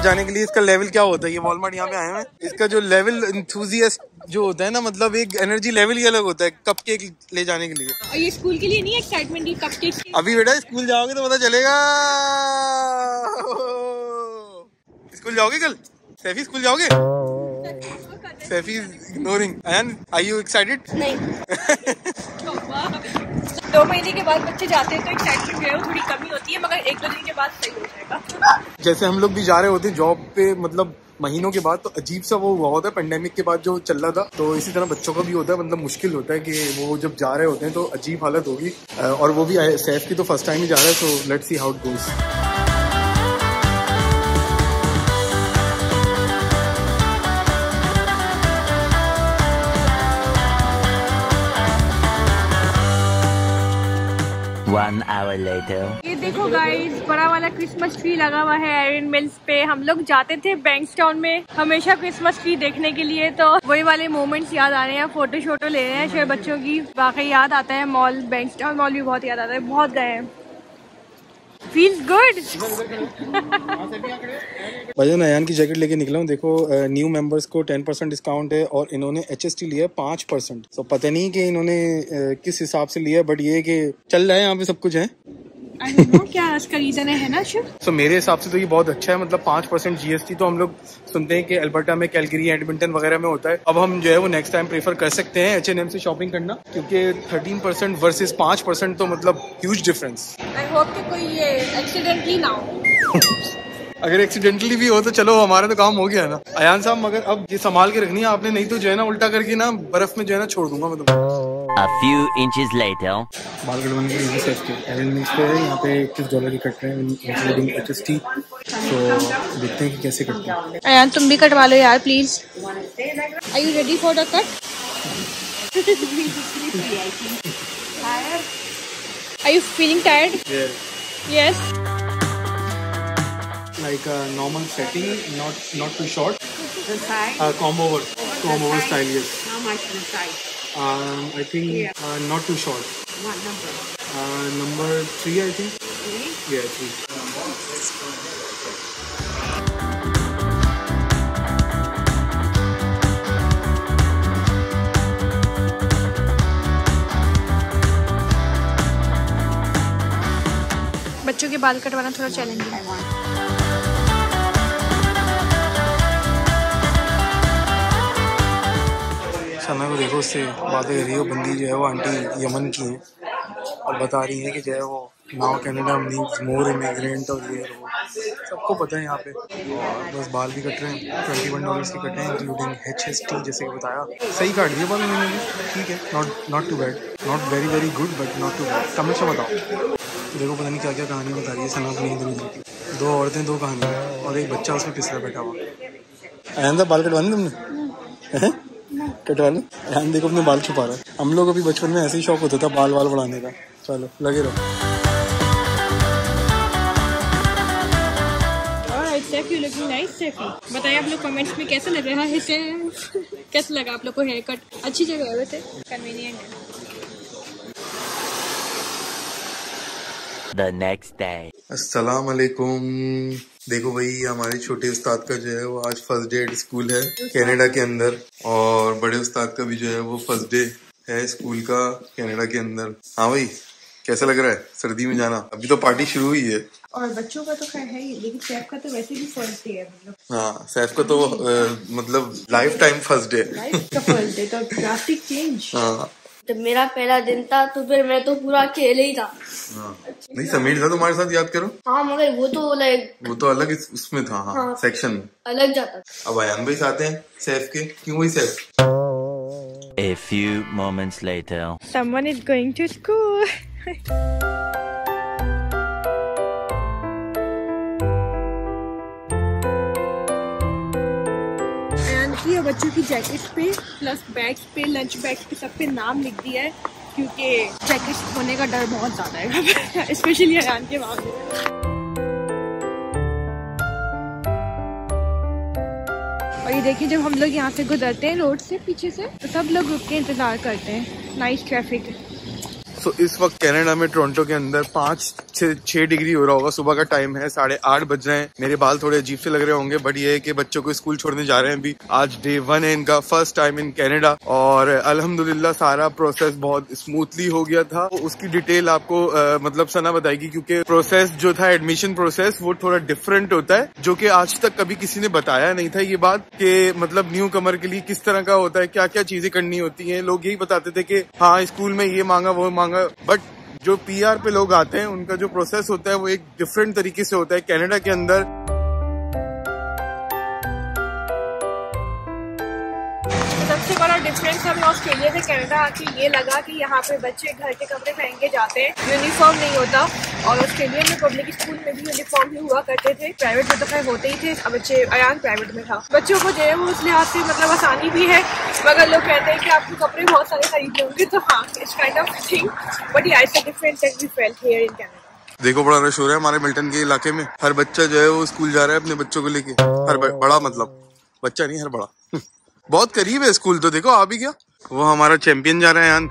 Walmart जाने के लिए इसका लेवल क्या होता है? ये वॉलमार्ट यहाँ पे आए हैं। इसका जो लेवल इंथुजियस्ट जो होता है ना मतलब एक एनर्जी लेवल ही अलग होता है कप केक ले जाने के लिए। और ये स्कूल के लिए नहीं एक्साइटमेंट ये कप केक अभी बेटा स्कूल जाओगे तो पता चलेगा। स्कूल जाओगे कल? सैफी स्कूल जाओगे? Saifi ignoring and are you excited नहीं। दो महीने के बाद बच्चे जाते हैं तो एक्साइटमेंट जो है थोड़ी कमी होती है, मगर एक दो दिन के बाद सही हो जाएगा। जैसे हम लोग भी जा रहे होते हैं जॉब पे मतलब महीनों के बाद तो अजीब सा वो हुआ होता है पेंडेमिक के बाद जो चल रहा था तो इसी तरह बच्चों का भी होता है मतलब मुश्किल होता है कि वो जब जा रहे होते हैं तो अजीब हालत होगी। और वो भी सैफ की तो फ़र्स्ट टाइम ही जा रहा है so let's see how it goes One hour later. ये देखो गाइस बड़ा वाला क्रिसमस ट्री लगा हुआ है एरिन मिल्स पे। हम लोग जाते थे बैंक टाउन में हमेशा क्रिसमस ट्री देखने के लिए तो वही वाले मोमेंट्स याद आ रहे हैं फ़ोटो शोटो ले रहे हैं शायद बच्चों की। वाकई याद आता है मॉल बैंक टाउन मॉल भी बहुत याद आता है, बहुत गए हैं। फील्स गुड भजन अयान की जैकेट लेके निकला हूँ, देखो न्यू मेंबर्स को टेन परसेंट डिस्काउंट है और इन्होंने एच एस टी लिया है पाँच परसेंट तो पता नहीं कि इन्होंने किस हिसाब से लिया बट ये कि चल रहा है, यहाँ पे सब कुछ है। क्या इसका रीजन है ना शिव? So, मेरे हिसाब से तो ये बहुत अच्छा है मतलब पाँच परसेंट जीएसटी तो हम लोग सुनते हैं कि अल्बर्टा में कैलगरी एडमिंटन वगैरह में होता है। अब हम जो है वो नेक्स्ट टाइम प्रेफर कर सकते हैं एच एन एम से शॉपिंग करना क्योंकि थर्टीन परसेंट वर्सेज पाँच परसेंट तो मतलब ह्यूज डिफरेंस आई होप कि कोई ये एक्सीडेंटली ना हो। अगर एक्सीडेंटली भी हो तो चलो हमारा तो काम हो गया ना। अयान साहब मगर अब ये संभाल के रखनी है आपने नहीं तो जो है ना उल्टा करके ना बर्फ़ में जो है ना छोड़ दूँगा मतलब A few inches later. बाल कटवाने के लिए सस्ते एवेंस पे है यहाँ पे इक्कीस डॉलर की कट रहे हैं इंक्लूडिंग एच एस टी तो देखते हैं कि कैसे कटते हैं अयान तुम भी कटवा लो यार please are you ready for the cut are you feeling tired yes like a normal setting, not not too short. The size? Uh, comb over, comb over size? style, yes. How much the size? Um, I think Yeah. uh, not too short. What number? Uh, number three, I think. Three? Yeah, three. बच्चों के बाल कटवाना थोड़ा challenging है देखो उससे बातें कर रही है। बंदी जो है वो आंटी यमन की है और बता रही है कि जो है वो now Canada means more immigrant और ये वो सबको पता है यहाँ पे। बस बाल भी कट रहे हैं ट्वेंटी वन डॉलर्स के कट रहे हैं इंक्लूडिंग एच एस टी जैसे कि बताया। सही काट दिए बाल उन्होंने ठीक है not not too bad not very very good but not too bad comment से बताओ। देखो पता नहीं क्या क्या कहानी बता रही है, सना उधर की। दो औरतें, दो कहानियाँ और एक बच्चा उसमें पिसरा बैठा हुआ। आयंदा बाल कटवाने तुमने? कटवा लो ध्यान देखो अपने बाल छुपा रहा है। हम लोग अभी बचपन में ऐसे ही शौक होता था, बाल बाल बढ़ाने का। चलो, लगे रहो। बताइए आप लोग कमेंट्स में कैसा लग रहा है? कैसा लगा आप लोग को हेयर कट अच्छी जगह है वैसे? कन्वीनियंट है। The next day. अस्सलाम वालेकुम देखो भाई हमारे छोटे उस्ताद का जो है वो आज फ़र्स्ट डे स्कूल है कनाडा के अंदर। और बड़े उस्ताद का भी जो है वो फ़र्स्ट डे है स्कूल का कनाडा के अंदर। हाँ भाई कैसा लग रहा है? सर्दी में जाना। अभी तो पार्टी शुरू हुई है। और बच्चों का तो खैर है ही लेकिन सैफ का तो वैसे भी फ़र्स्ट डे है। मतलब हाँ सैफ का तो अ, मतलब lifetime first day life का फ़र्स्ट डे तो ड्रास्टिक चेंज हाँ। जब मेरा पहला दिन था तो फिर मैं तो पूरा अकेले ही था। हाँ। नहीं समीर था तुम्हारे साथ याद करो? हाँ मगर वो तो लाइक वो तो अलग इस- उसमें था हाँ हाँ। सेक्शन में। अलग जाता था। अब अयान भाई साथ हैं सैफ के। क्यों भाई Saif A few moments later. Someone is going to school. बच्चों की जैकेट पे प्लस बैग पे लंच बैग पे सब पे नाम लिख दिया है, क्योंकि जैकेट होने का डर बहुत ज़्यादा है स्पेशली हरान के मामले में। और ये देखिए, जब हम लोग यहाँ से गुजरते हैं रोड से पीछे से तो सब लोग रुक के इंतज़ार करते हैं नाइस ट्रैफ़िक सो इस वक्त कनाडा में टोरंटो के अंदर पाँच छह डिग्री हो रहा होगा। सुबह का टाइम है साढ़े आठ बज रहे हैं। मेरे बाल थोड़े अजीब से लग रहे होंगे बट ये है कि बच्चों को स्कूल छोड़ने जा रहे हैं अभी। आज डे वन है इनका फ़र्स्ट टाइम इन कनाडा और अल्हम्दुलिल्लाह सारा प्रोसेस बहुत स्मूथली हो गया था। तो उसकी डिटेल आपको अ, मतलब सना बताएगी क्योंकि प्रोसेस जो था एडमिशन प्रोसेस वो थोड़ा डिफरेंट होता है जो कि आज तक कभी किसी ने बताया नहीं था ये बात कि मतलब न्यू कमर के लिए किस तरह का होता है क्या क्या चीज़ें करनी होती है। लोग यही बताते थे कि हाँ स्कूल में ये मांगा वो मांगा। बट जो पीआर पे लोग आते हैं, उनका जो प्रोसेस होता है, वो एक डिफरेंट तरीके से होता है। कनाडा के अंदर डिफरेंस हमें ऑस्ट्रेलिया से कनाडा आके ये लगा कि यहाँ पे बच्चे घर के कपड़े पहन के जाते हैं। यूनिफॉर्म नहीं होता। और ऑस्ट्रेलिया में पब्लिक स्कूल में भी यूनिफॉर्म ही हुआ करते थे। प्राइवेट में तो खैर होते ही थे। बच्चे अयान प्राइवेट में था। बच्चों को जो है वो उस लिहाज से मतलब आसानी भी है। मगर लोग कहते हैं कि आपको कपड़े बहुत सारे खरीदने होंगे तो हाँ it's kind of thing but या it's different that we felt here in Canada देखो, बड़ा रश हो रहा है हमारे मिल्टन के इलाके में। हर बच्चा जो है वो स्कूल जा रहा है अपने बच्चों को लेके। हर बड़ा मतलब। बच्चा नहीं, हर बड़ा। बहुत करीब है स्कूल तो देखो आ भी गया। वो हमारा चैंपियन जा रहा है यान।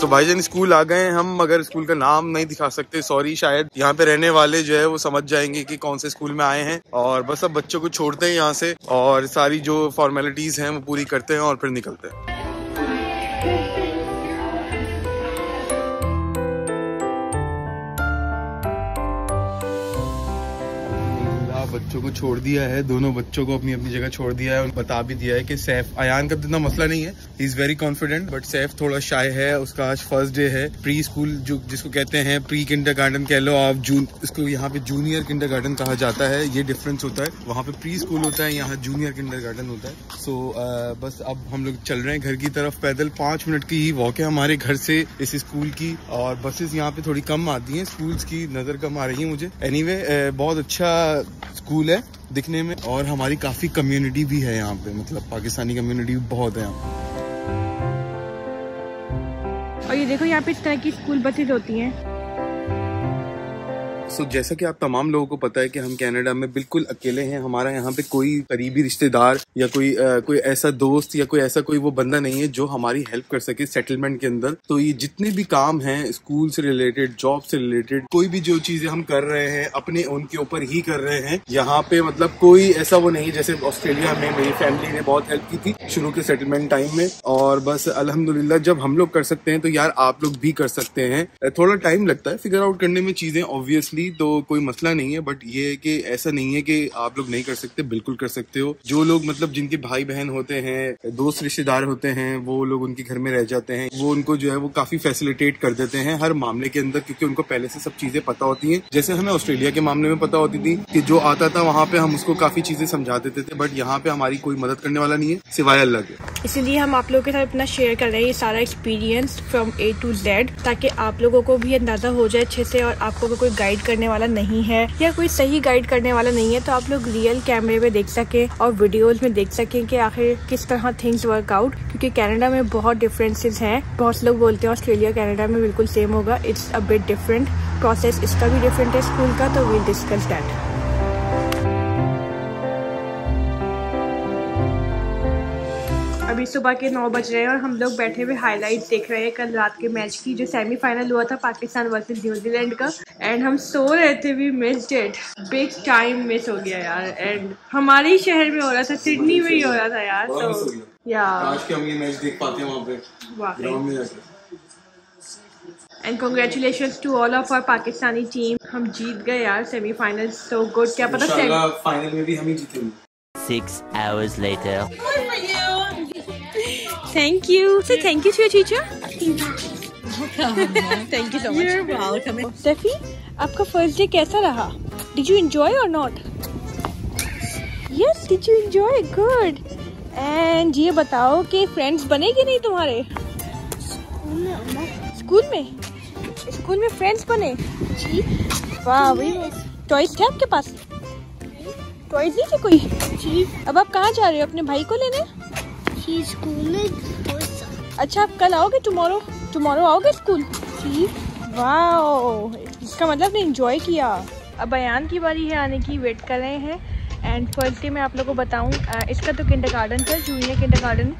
तो भाई जान स्कूल आ गए हम मगर स्कूल का नाम नहीं दिखा सकते सॉरी शायद। यहाँ पे रहने वाले जो है वो समझ जाएँगे कि कौन से स्कूल में आए हैं। और बस अब बच्चों को छोड़ते हैं यहाँ से और सारी जो फॉर्मेलिटीज हैं वो पूरी करते हैं और फिर निकलते हैं। बच्चों को छोड़ दिया है दोनों बच्चों को अपनी अपनी जगह छोड़ दिया है और बता भी दिया है कि सैफ अयान का तो इतना मसला नहीं है is very confident but Saif थोड़ा शाय है उसका आज फ़र्स्ट डे है प्री स्कूल जो जिसको कहते हैं प्री किंडर गार्डन कह लो आप जून इसको यहाँ पे जूनियर किंडर गार्डन कहा जाता है ये डिफरेंस होता है वहाँ पे प्री स्कूल होता है यहाँ जूनियर किंडर गार्डन होता है सो so, बस अब हम लोग चल रहे हैं घर की तरफ़ पैदल पाँच मिनट की ही वॉक है हमारे घर से इस स्कूल की और बसेस यहाँ पे थोड़ी कम आती हैं स्कूल्स की नज़र कम आ रही है मुझे एनी एनीवे बहुत अच्छा स्कूल है दिखने में और हमारी काफ़ी कम्युनिटी भी है यहाँ पे। मतलब पाकिस्तानी कम्युनिटी बहुत है यहाँ और ये देखो यहाँ पे इस तरह की स्कूल बसेज होती हैं। सो so, जैसा कि आप तमाम लोगों को पता है कि हम कनाडा में बिल्कुल अकेले हैं हमारा यहाँ पे कोई करीबी रिश्तेदार या कोई अ, कोई ऐसा दोस्त या कोई ऐसा कोई वो बंदा नहीं है जो हमारी हेल्प कर सके सेटलमेंट के अंदर। तो ये जितने भी काम हैं स्कूल से रिलेटेड जॉब से रिलेटेड कोई भी जो चीज़ें हम कर रहे हैं अपने उनके ऊपर ही कर रहे हैं यहाँ पे मतलब कोई ऐसा वो नहीं जैसे ऑस्ट्रेलिया में मेरी फैमिली ने बहुत हेल्प की थी शुरू के सेटलमेंट टाइम में। और बस अल्हम्दुलिल्लाह जब हम लोग कर सकते हैं तो यार आप लोग भी कर सकते हैं। थोड़ा टाइम लगता है फिगर आउट करने में चीज़ें ऑब्वियसली तो कोई मसला नहीं है बट ये है कि ऐसा नहीं है कि आप लोग नहीं कर सकते, बिल्कुल कर सकते हो। जो लोग मतलब जिनके भाई बहन होते हैं, दोस्त रिश्तेदार होते हैं, वो लोग उनके घर में रह जाते हैं, वो उनको जो है वो काफ़ी फैसिलिटेट कर देते हैं हर मामले के अंदर, क्योंकि उनको पहले से सब चीज़ें पता होती हैं। जैसे हमें ऑस्ट्रेलिया के मामले में पता होती थी कि जो आता था, वहाँ पे हम उसको काफ़ी चीज़ें समझा देते थे बट यहाँ पे हमारी कोई मदद करने वाला नहीं है, सिवाय अल्लाह इसीलिए हम आप लोगों के साथ अपना शेयर कर रहे हैं, ये सारा experience from A to Z ताकि आप लोगों को भी अंदाज़ा हो जाए अच्छे से और आपको कोई गाइड करने वाला नहीं है या कोई सही गाइड करने वाला नहीं है तो आप लोग रियल कैमरे में देख सके और वीडियोज़ में देख सकें कि आखिर किस तरह थिंग्स वर्कआउट क्योंकि कनाडा में बहुत डिफरेंसेस हैं। बहुत लोग बोलते हैं ऑस्ट्रेलिया कनाडा में बिल्कुल सेम होगा। It's a bit different process इसका भी डिफरेंट है स्कूल का तो वील डिस्कस दैट अभी सुबह के नौ बज रहे हैं और हम लोग बैठे हुए हाईलाइट देख रहे हैं कल रात के मैच की जो सेमीफाइनल हुआ था पाकिस्तान वर्सेस न्यूजीलैंड का। एंड हम सो रहे थे we missed it big time miss हो गया यार। एंड हमारे ही शहर में हो रहा था सिडनी में ही हो रहा था यार तो या आज के हम ये मैच देख पाते हैं वहाँ पे। ग्राउंड में जाकर and congratulation to all of our Pakistani team हम जीत गए यार सेमीफाइनल सो गुड क्या पता फाइनल में भी हम ही जीतेंगे। Six hours later. Thank you से thank you to your teacher thank you so much You're welcome. Steffi आपका फ़र्स्ट डे कैसा रहा? डिड यू एंजॉय और not yes did you enjoy good and ये बताओ कि फ्रेंड्स बने कि नहीं तुम्हारे? स्कूल में? स्कूल में फ्रेंड्स बने? जी। वाह वही टॉयज थे आपके पास? टॉयज नहीं थे कोई? जी। अब आप कहाँ जा रहे हो? अपने भाई को लेने? स्कूल में अच्छा आप कल आओगे टुमारो टुमारो आओगे स्कूल? जी। वाओ इसका मतलब ने एंजॉय किया। अब बयान की बारी है आने की वेट कर रहे हैं। एंड फ़र्स्ट डे मैं आप लोगों को बताऊँ इसका तो किंडर गार्डन था जूनियर किंडर गार्डन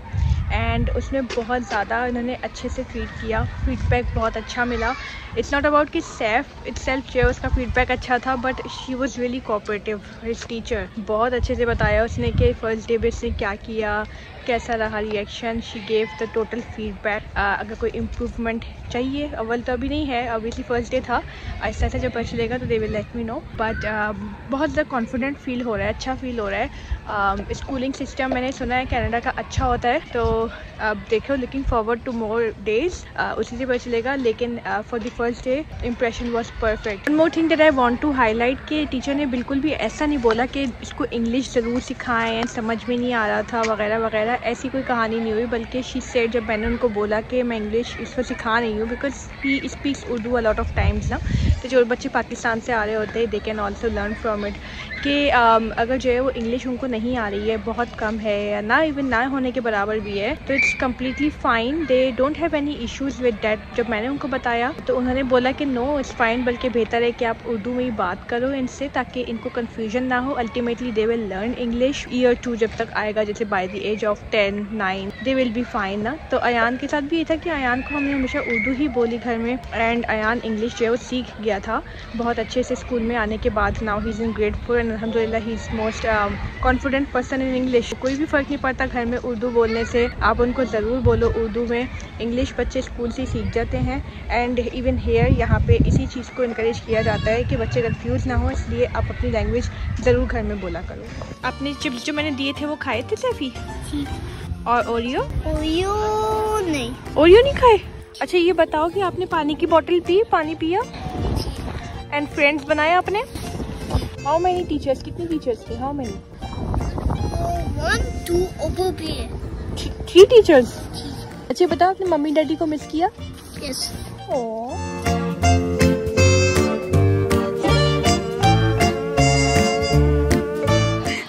एंड उसमें बहुत ज़्यादा उन्होंने अच्छे से ट्रीट किया। फीडबैक बहुत अच्छा मिला। इट्स नॉट अबाउट कि सेफ़ इट्स सेल्फ जो है उसका फीडबैक अच्छा था but she was really cooperative his teacher बहुत अच्छे से बताया उसने कि फ़र्स्ट डे बेस ने क्या किया। कैसा रहा reaction she gave the total feedback अगर कोई इम्प्रूवमेंट चाहिए अव्वल तो अभी नहीं है ऑब्वियसली फ़र्स्ट डे था। ऐसा ऐसा जब पता चलेगा तो they will let me know but बहुत ज़्यादा कॉन्फिडेंट फील हो रहा है अच्छा फील हो रहा है। स्कूलिंग uh, सिस्टम मैंने सुना है कैनेडा का अच्छा होता है। तो अब देखो looking forward to more days उसी से पता चलेगा लेकिन for the first day impression was perfect one more thing that I want to highlight कि टीचर ने बिल्कुल भी ऐसा नहीं बोला कि इसको इंग्लिश ज़रूर सिखाएँ समझ में नहीं आ रहा था वगैरह वगैरह। ऐसी कोई कहानी नहीं हुई, बल्कि शी सेड जब मैंने उनको बोला कि मैं इंग्लिश इसको सिखा रही हूँ because he speaks Urdu a lot of times ना तो जो बच्चे पाकिस्तान से आ रहे होते हैं they can also learn from it कि um, अगर जो है वो इंग्लिश उनको नहीं आ रही है बहुत कम है या ना इवन ना होने के बराबर भी है तो it's completely fine they don't have any issues with that जब मैंने उनको बताया तो उन्होंने बोला कि नो इट्स फाइन बल्कि बेहतर है कि आप उर्दू में ही बात करो इनसे ताकि इनको कन्फ्यूज़न ना हो. Ultimately they will learn English year two जब तक आएगा जैसे by the age of ten nine they will be fine ना. तो अयान के साथ भी ये था कि अयान को हमने हमेशा उर्दू ही बोली घर में एंड अयान इंग्लिश जो है वो सीख गया था बहुत अच्छे से स्कूल में आने के बाद. Now he is in grade four and अलहमदिल्ला he is most confident person in English कोई भी फ़र्क नहीं पड़ता घर में उर्दू बोलने से। आप उनको ज़रूर बोलो उर्दू में। इंग्लिश बच्चे स्कूल से सीख जाते हैं। एंड इवन हेयर यहाँ पे इसी चीज़ को इनक्रेज किया जाता है कि बच्चे कन्फ्यूज़ ना हो इसलिए आप अपनी लैंग्वेज ज़रूर घर में बोला करो। आपने चिप्स जो मैंने दिए थे वो खाए थे सैफी? और ओरियो ओयो नहीं। ओरियो नहीं खाए? अच्छा ये बताओ कि आपने पानी की बोतल पी? पानी पिया? एंड फ्रेंड्स बनाए आपने? हाउ मेनी टीचर्स कितनी टीचर्स थी? How many one two three teachers अच्छा बताओ आपने मम्मी डैडी को मिस किया? यस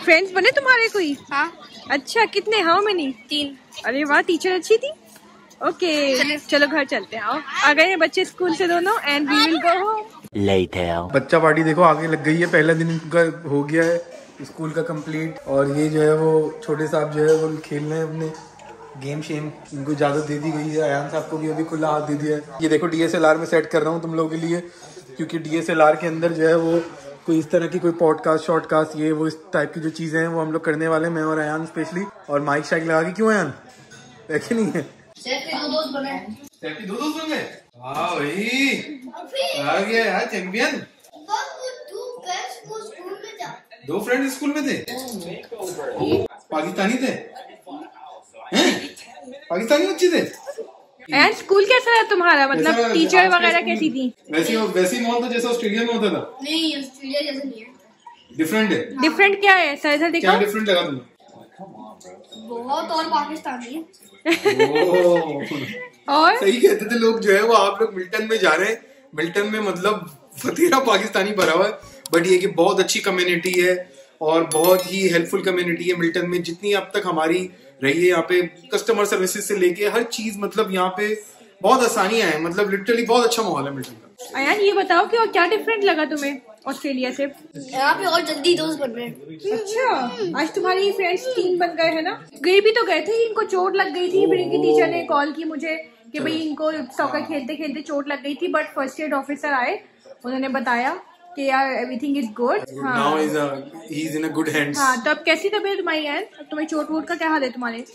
फ्रेंड्स बने तुम्हारे कोई? हाँ. अच्छा कितने? हाउ मेनी तीन. अरे वाह टीचर अच्छी थी। ओके चलो घर चलते हैं आओ। आ गए हैं बच्चे स्कूल से दोनों and we will go home. बच्चा पार्टी देखो आगे लग गई है पहला दिन इनका हो गया है स्कूल का कंप्लीट और ये जो है वो छोटे साहब जो है वो खेल रहे हैं अपने। गेम शेम इनको इजाज़त दे दी गई है। अयान साहब को भी अभी खुला हाथ दे दिया है। ये देखो डीएसएलआर में सेट कर रहा हूँ तुम लोगों के लिए क्योंकि डीएसएलआर के अंदर जो है वो कोई इस तरह की कोई पॉडकास्ट शॉर्टकास्ट ये वो इस टाइप की जो चीज़ें हैं वो हम लोग करने वाले हैं मैं और अयान स्पेशली और माइक शाइक लगा के क्यों अयान कि नहीं है? दो दो हाँ भाई। आ गया यार चैंपियन तू कैसे स्कूल में जा। दो फ्रेंड स्कूल में थे? पाकिस्तानी थे? पाकिस्तानी बच्चे थे? एंड स्कूल कैसा रहा तुम्हारा? मतलब टीचर वगैरह कैसी थी? वैसी वैसी मॉल तो जैसा ऑस्ट्रेलिया में होता था। नहीं ऑस्ट्रेलिया जैसे नहीं है। डिफरेंट है। डिफरेंट क्या है? सर इधर क्या डिफरेंट लगा तुम्हें? बहुत और पाकिस्तानी और? सही कहते थे लोग जो है वो आप लोग मिल्टन में जा रहे हैं। मिल्टन में मतलब फतेरा पाकिस्तानी भरा हुआ है। बट ये कि बहुत अच्छी कम्युनिटी है और बहुत ही हेल्पफुल कम्युनिटी है मिल्टन में। जितनी अब तक हमारी रही है यहाँ पे कस्टमर सर्विसेज़ से लेके हर चीज़ मतलब यहाँ पे बहुत आसानियाँ हैं। मतलब लिटरली बहुत अच्छा माहौल है मिल्टन का। यार ये बताओ कि और क्या डिफरेंट लगा तुम्हें? ऑस्ट्रेलिया से। यहाँ पे और जल्दी दोस्त बन रहे अच्छा आज तुम्हारी फ्रेंड्स तीन बन गए है ना? गए भी तो गए थे इनको चोट लग गई थी। फिर इनकी टीचर ने कॉल की मुझे कि भाई इनको सॉकर खेलते खेलते चोट लग गई थी बट फ़र्स्ट एड ऑफिसर आए उन्होंने बताया कि यार everything is good is in good hands हाँ तो अब कैसी तबीयत तुम्हारी है तुम्हें चोट वोट का क्या हाल है तुम्हारे?